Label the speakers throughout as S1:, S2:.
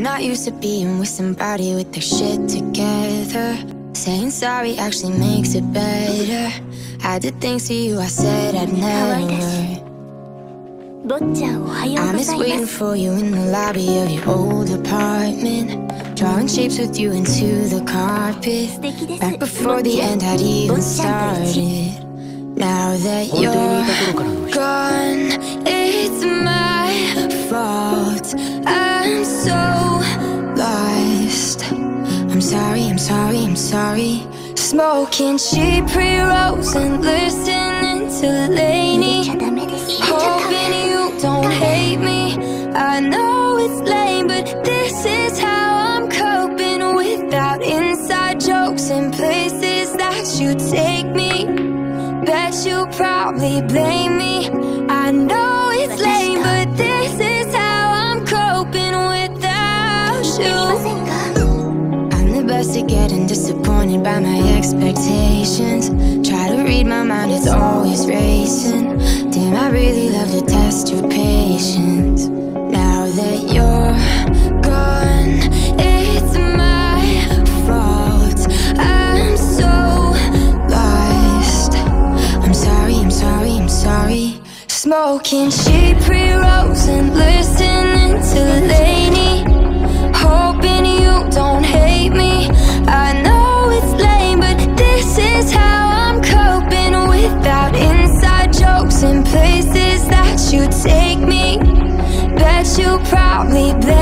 S1: I'm not used to being with somebody with their shit together. Saying sorry actually makes it better. I did things to you I said I'd never.
S2: I'm just
S1: waiting for you in the lobby of your old apartment. Drawing shapes with you into the carpet. Back before the end had even started. Now that you're gone, it's my fault. I'm sorry. Smoking cheap pre-rolls and listening to Lainey. Hoping you don't hate me. I know it's lame but this is how I'm coping Without inside jokes and places that you take me. Bet you probably blame me. I know it's lame but this is how I'm coping without you to getting disappointed by my expectations. Try to read my mind, it's always racing. Damn, I really love to test your patience. Now that you're gone, it's my fault. I'm so lost. I'm sorry, I'm sorry, I'm sorry. Smoking cheap pre-rolls and listening to Lainey. Bet you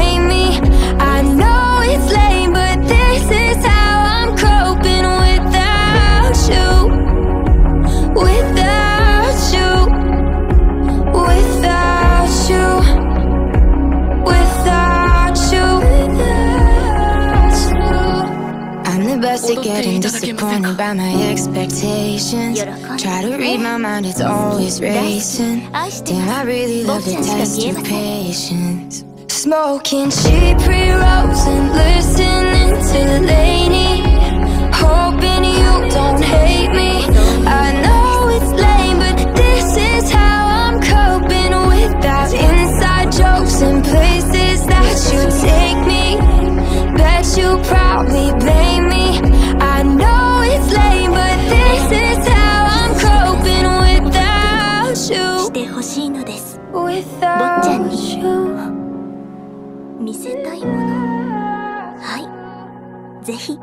S1: to getting disappointed by my expectations. Try to read my mind, it's always racing. Damn, I really love
S2: the
S1: test
S2: of
S1: patience. Smoking cheap pre-rolls and listening to Laney Hoping you don't hate
S2: ほしいのです。
S1: 坊ちゃんに
S2: 見せたいもの。はい。ぜひ。